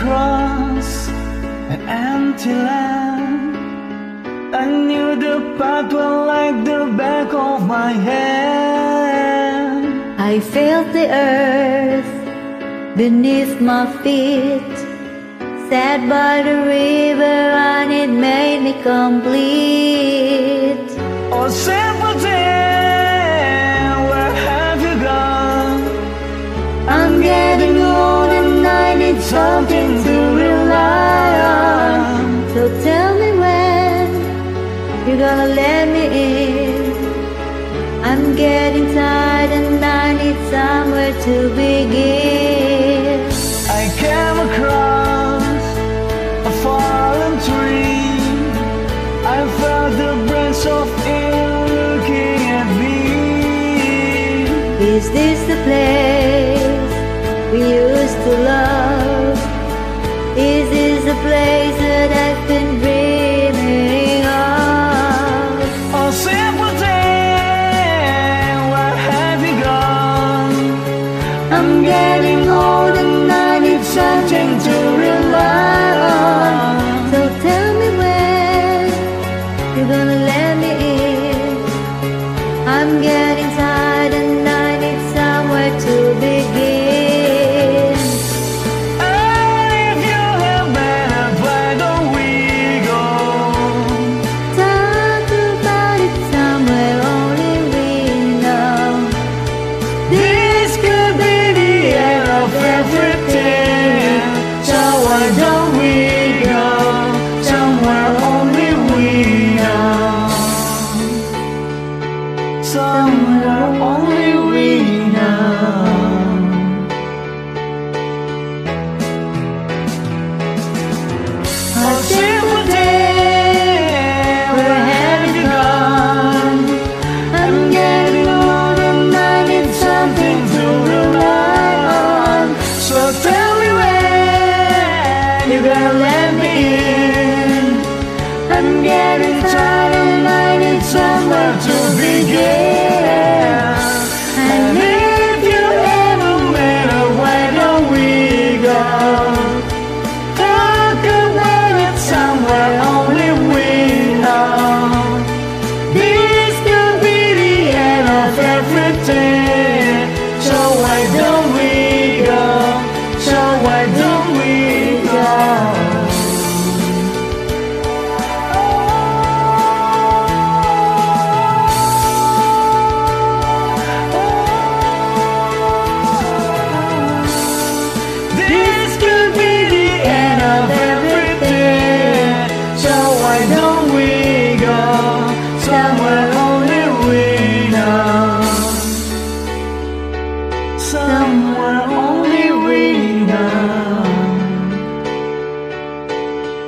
across an empty land. I knew the path well like the back of my hand. I felt the earth beneath my feet. Sat by the river and it made me complete. Oh, I'm getting tired and I need somewhere to begin. I came across a fallen tree. I felt the branch of it looking at me. Is this the place we used to love? I'm getting old and I need something to rely on. So tell me when you're gonna let me in. I'm getting I'm getting tired and I need somewhere to begin.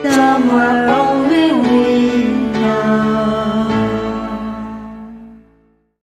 Somewhere only we